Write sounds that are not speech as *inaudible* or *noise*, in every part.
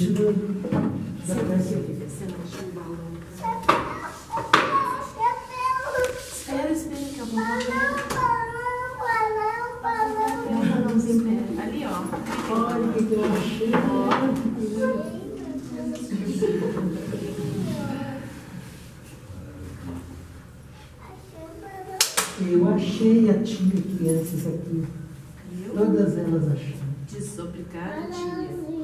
Espera, espera que eu vou. Tem um balãozinho perto. Ali, ó. Olha o que eu achei. Eu achei a tia crianças aqui. Todas elas acharam. Desobrigada. Tia,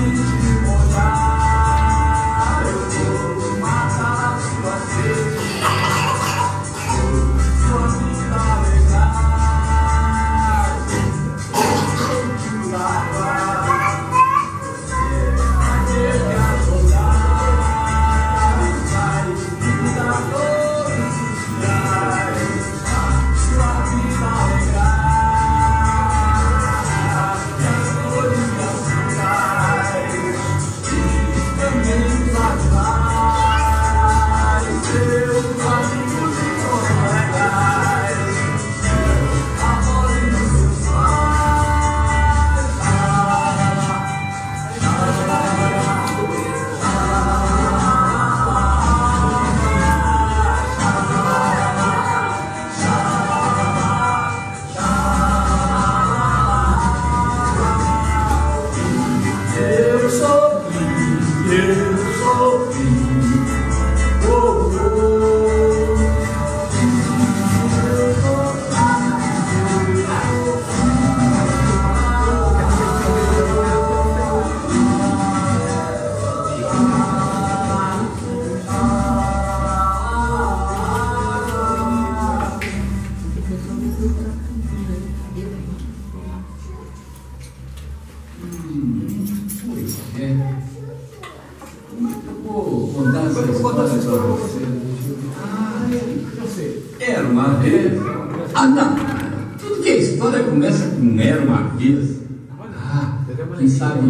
Eu história começa com era uma vez. Ah, quem sabe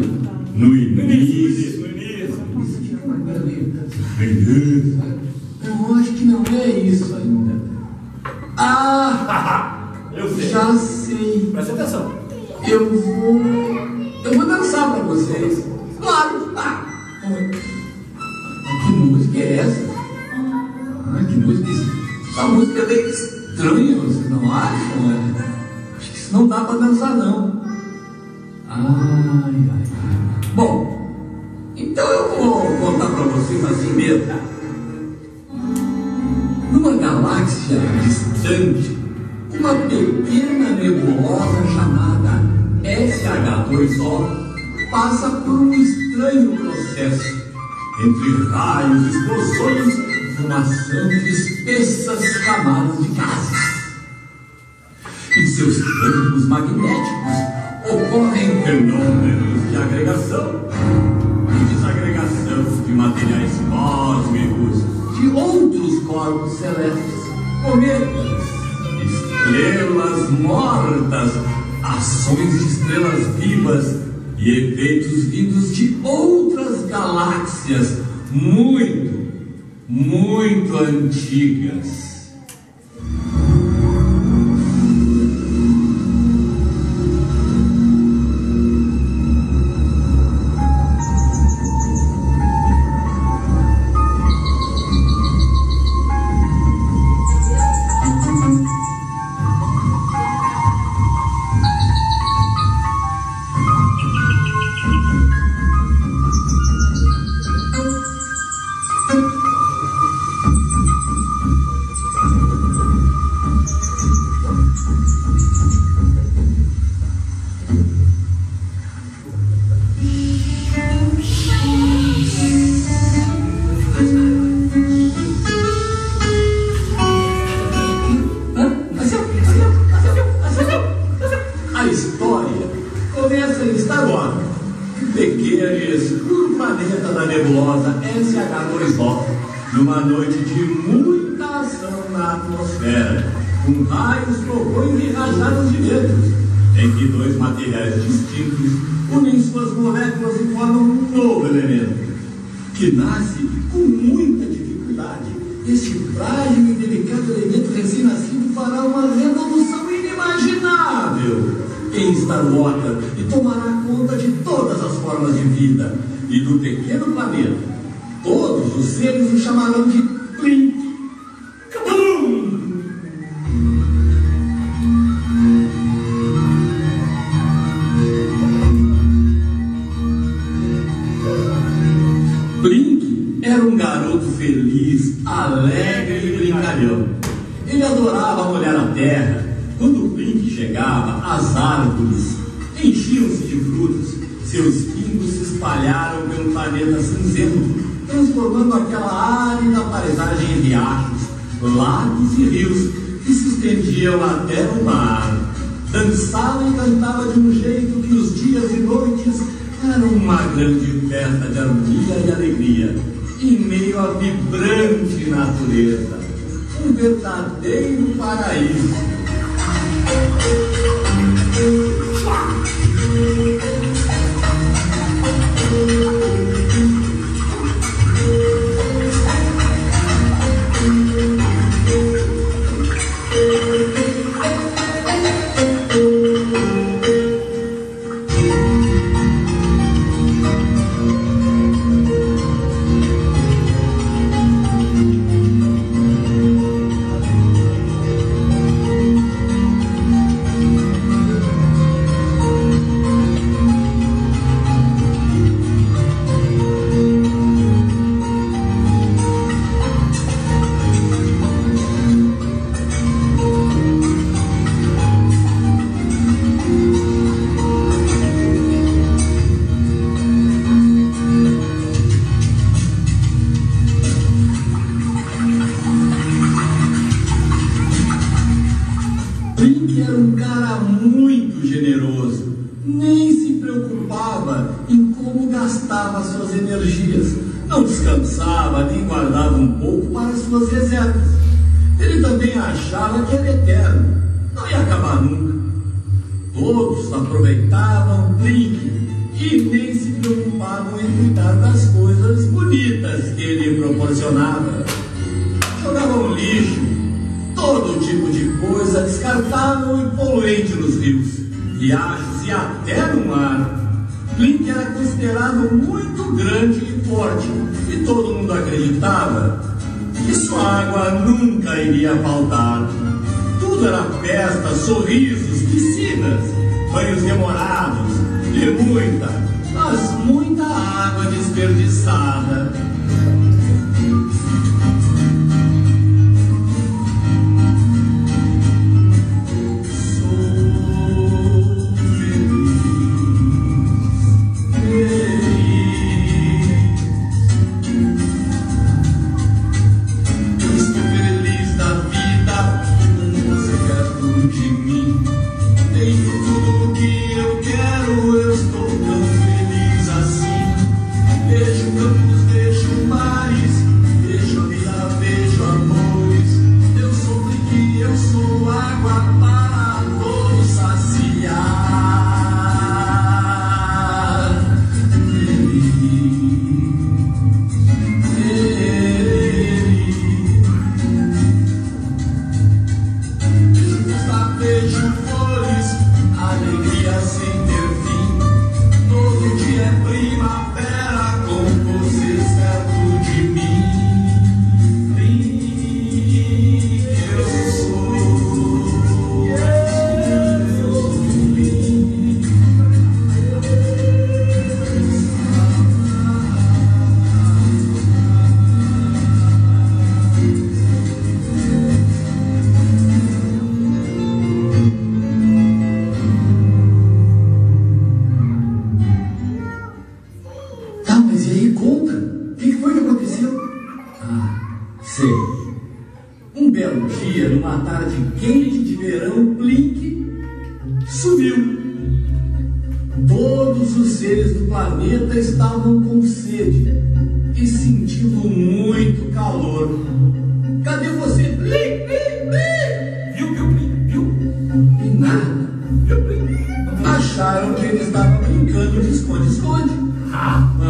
no início. no início. Eu acho que não é isso ainda. Ah, *laughs* Eu sei. já sei. Presta atenção. Eu vou. Eu vou dançar pra vocês. Claro! Ah, oi. Mas que música é essa? Ah, que música. Essa música é meio estranha, vocês não acham? Não dá pra dançar, não. Ai, ai, ai. Bom, então eu vou contar pra vocês assim mesmo. Numa galáxia distante, uma pequena nebulosa chamada SH2O passa por um estranho processo entre raios, explosões formação de espessas camadas de gases. Seus campos magnéticos ocorrem fenômenos de agregação e desagregação de materiais cósmicos de outros corpos celestes, cometas, estrelas mortas, ações de estrelas vivas e eventos vindos de outras galáxias muito, muito antigas. Materiais distintos unem suas moléculas e formam um novo elemento, que nasce com muita dificuldade. Este frágil e delicado elemento recém-nascido fará uma revolução inimaginável em Star Water e tomará conta de todas as formas de vida e do pequeno planeta. Todos os seres o chamarão de transformando aquela árida paisagem em riachos, lagos e rios que se estendiam até o mar. Dançava e cantava de um jeito que os dias e noites eram uma grande festa de harmonia e alegria, em meio à vibrante natureza. Um verdadeiro paraíso. Blink e nem se preocupavam em cuidar das coisas bonitas que ele proporcionava. Jogavam lixo, todo tipo de coisa descartável e poluente nos rios, riachos e até no mar. Blink era considerado muito grande e forte, e todo mundo acreditava que sua água nunca iria faltar. Tudo era festa, sorrisos, piscinas, banhos demorados e muita, mas muita água desperdiçada.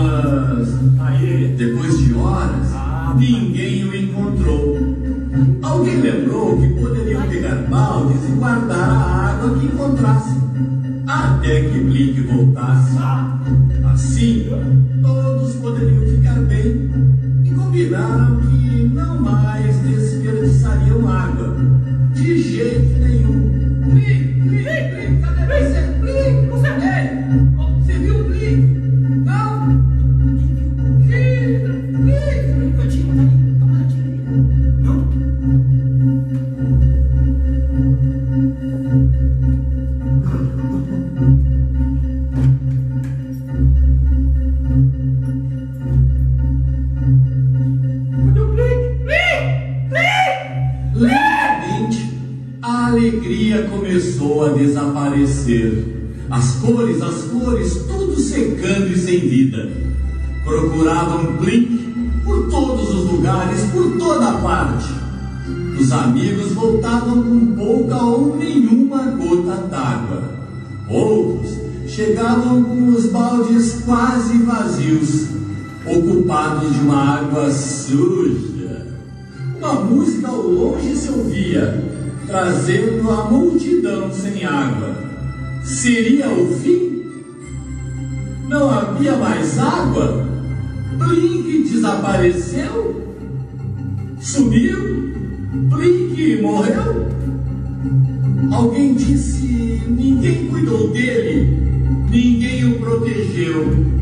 Mas Aí. depois de horas, ninguém o encontrou. Alguém lembrou que poderiam pegar baldes e guardar a água que encontrassem, até que Blink voltasse. Assim, Blake! Lentamente, a alegria começou a desaparecer. As cores, as flores, tudo secando e sem vida. Procuravam Blink por todos os lugares, por toda parte. Os amigos voltavam com pouca ou nenhuma gota d'água. Outros chegavam com os baldes quase vazios, ocupados de uma água suja. Uma música ao longe se ouvia, trazendo a multidão sem água. Seria o fim? Não havia mais água? Blink desapareceu? Sumiu? Blink morreu? Alguém disse: ninguém cuidou dele, ninguém o protegeu.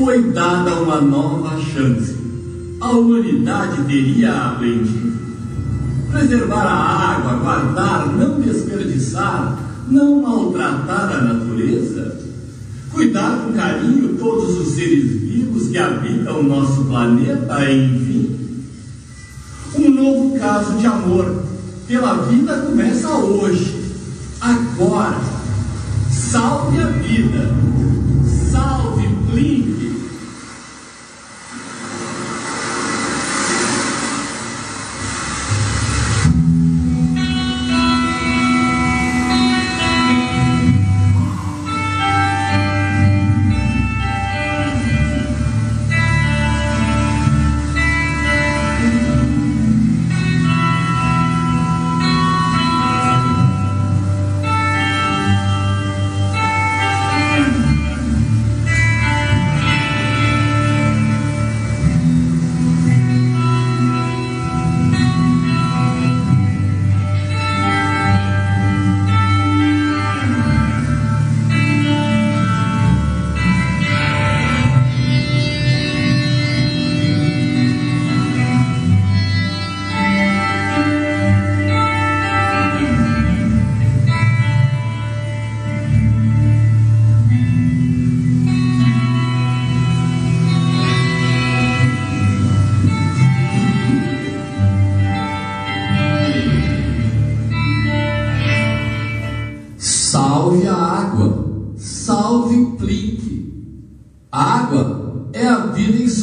Foi dada uma nova chance. A humanidade teria aprendido. Preservar a água, guardar, não desperdiçar, não maltratar a natureza. Cuidar com carinho todos os seres vivos que habitam o nosso planeta, enfim. Um novo caso de amor pela vida começa hoje, agora. Salve a vida, salve Blink.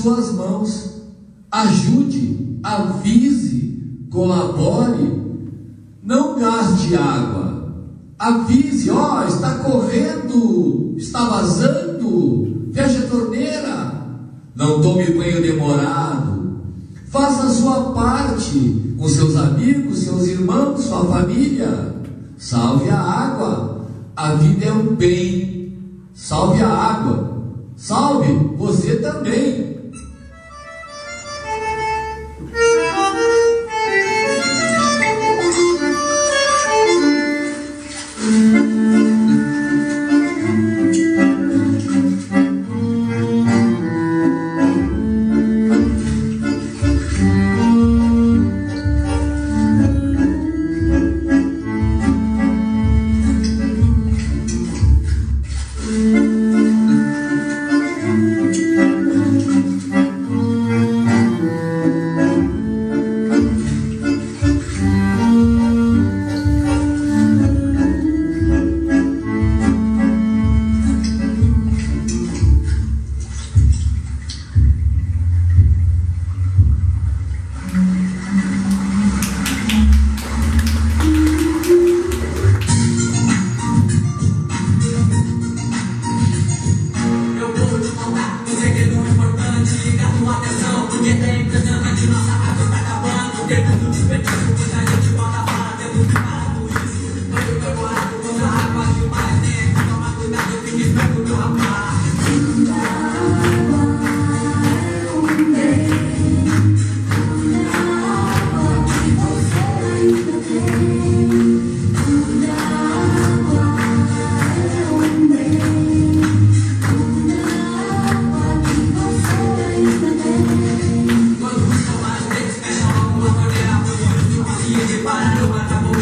Suas mãos. Ajude, avise, colabore. Não gaste água. Avise, ó, está correndo, está vazando. Feche a torneira. Não tome banho demorado. Faça a sua parte com seus amigos, seus irmãos, sua família. Salve a água. A vida é um bem. Salve a água. Salve você também.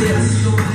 Yes,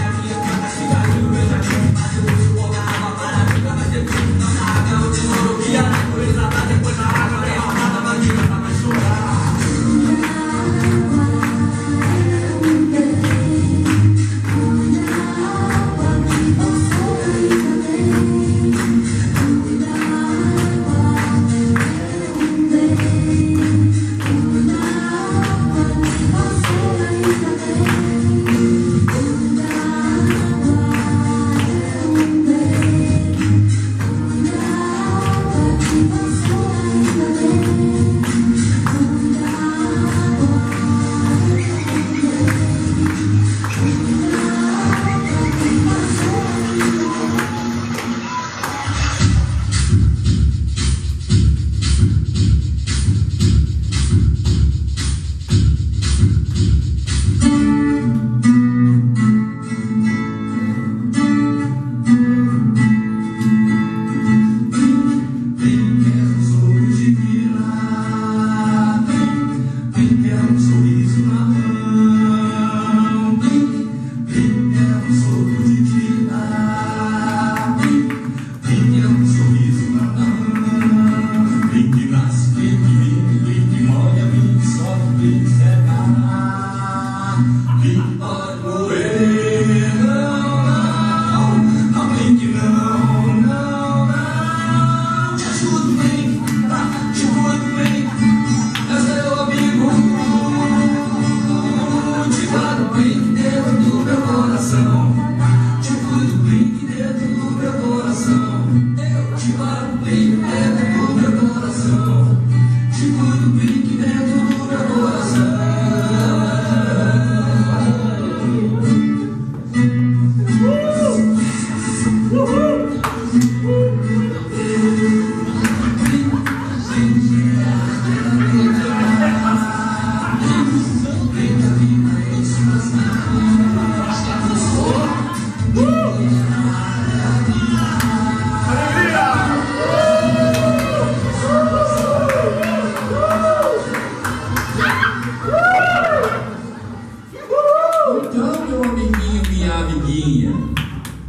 Então, meu amiguinho, minha amiguinha,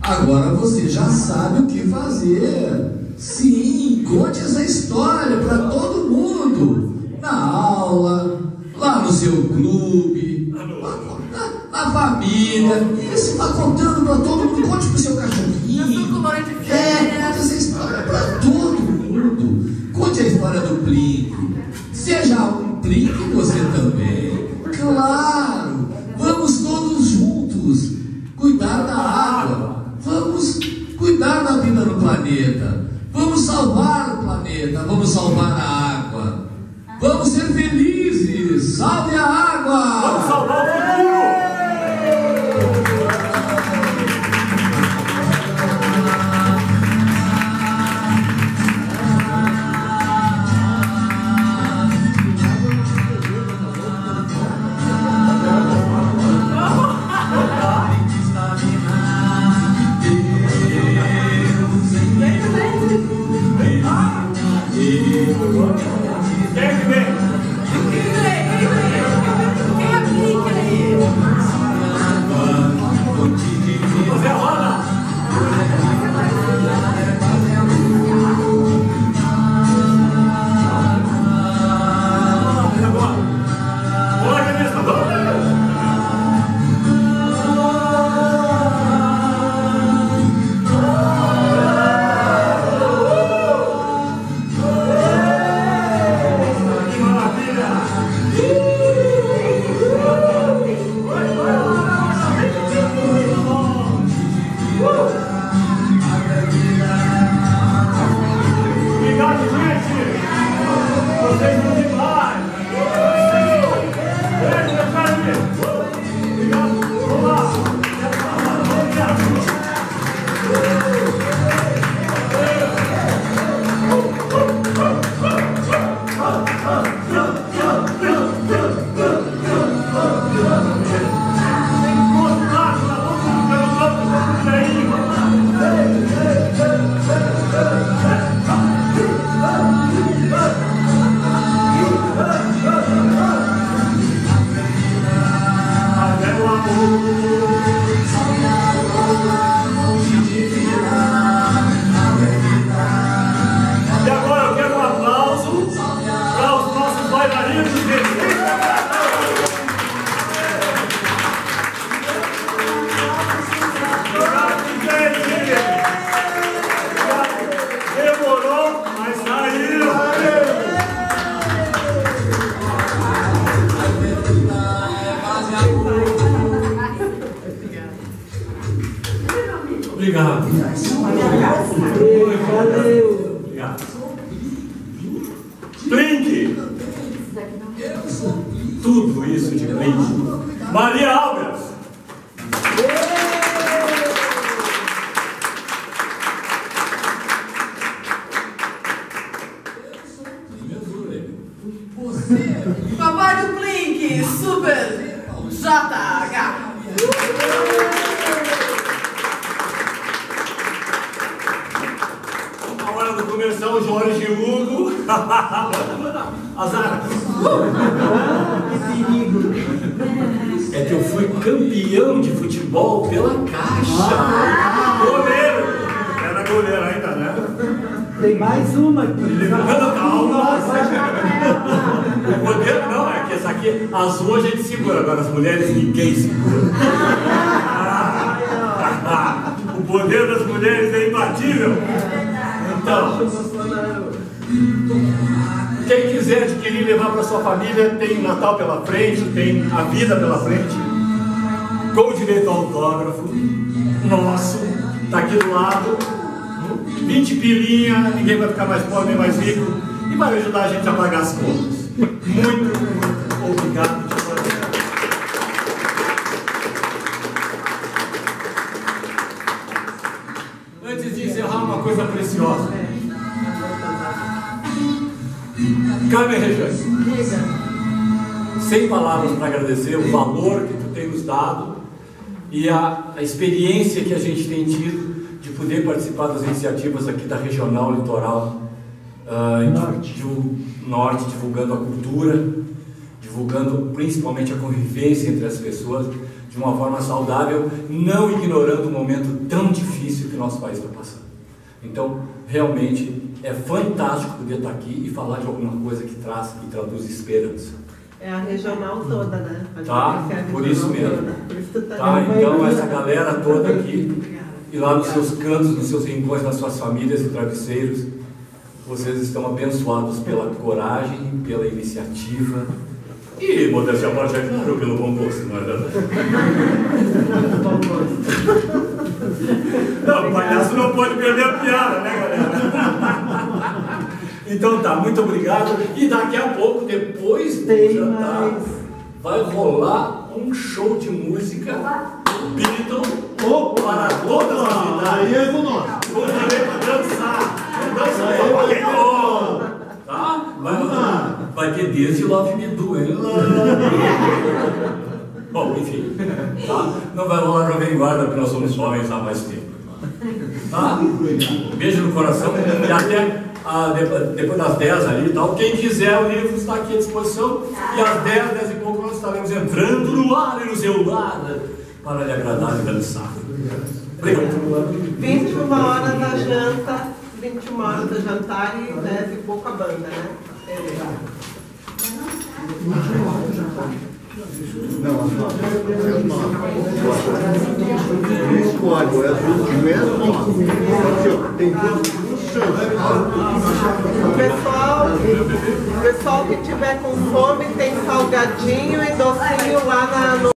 agora você já sabe o que fazer. Sim, conte essa história para todo mundo. Na aula, lá no seu clube, na, na família. E você está contando para todo mundo. Conte para o seu cachorrinho. É, conte essa história para todo mundo. Conte a história do Plinko. Seja um Plinko você também. Planeta. Vamos salvar a água. Vamos ser felizes. Salve a água! Papai do Blink, Super JH. A hora do comercial, Jorge Hugo. *laughs* Azar. Que perigo. É que eu fui campeão de futebol pela Caixa. Goleiro. Era goleiro ainda, né? Tem mais uma aqui. Calma. O goleiro não, é que essa aqui, azul a gente segura, agora as mulheres ninguém segura. *laughs* o poder das mulheres é imbatível. Então, quem quiser adquirir e levar para sua família, tem o Natal pela frente, tem a vida pela frente, com direito ao autógrafo, nosso, tá aqui do lado, 20 pilinha, ninguém vai ficar mais pobre nem mais rico, e vai ajudar a gente a pagar as contas. Muito, obrigado. Antes de encerrar, uma coisa preciosa. Carmen Rejane, sem palavras para agradecer o valor que tu tem nos dado e a, a experiência que a gente tem tido de poder participar das iniciativas aqui da Regional Litoral ah, Norte. divulgando a cultura, divulgando principalmente a convivência entre as pessoas de uma forma saudável, não ignorando o momento tão difícil que o nosso país está passando. Então, realmente é fantástico poder estar aqui e falar de alguma coisa que traz e traduz esperança. É a regional toda, né? A Tá, é por isso mesmo. toda. Por isso tu tá Tá? Então, essa galera toda aqui, e lá nos seus cantos, nos seus rincões, nas suas famílias e travesseiros, vocês estão abençoados pela coragem, pela iniciativa e, modéstia à parte, é claro, pelo bom gosto, não é verdade? *laughs* Não, o palhaço não pode perder a piada, né, galera? Então tá, muito obrigado. E daqui a pouco, depois do jantar, vai rolar um show de música Beatle Opa! para todas as Aí idades. é com nós. Vou também para dançar. Tá? Vai, vai ter desde Love Me Do, hein? Bom, enfim, tá? Não vai rolar Jovem Guarda, porque nós somos jovens há mais tempo. Tá? Beijo no coração e até ah, depois, das 10 ali e tal. Quem quiser, o livro está aqui à disposição. E às 10, 10 e pouco, nós estaremos entrando no ar e no seu lar para lhe agradar e dançar. Obrigado. 21 horas da janta, 21 horas da jantar e 10 e pouco a banda, né? Não, as nove. As nove. Não escolhe, é. Aqui, ó, tem duas chances. O pessoal, o pessoal que tiver com fome tem salgadinho e docinho lá na,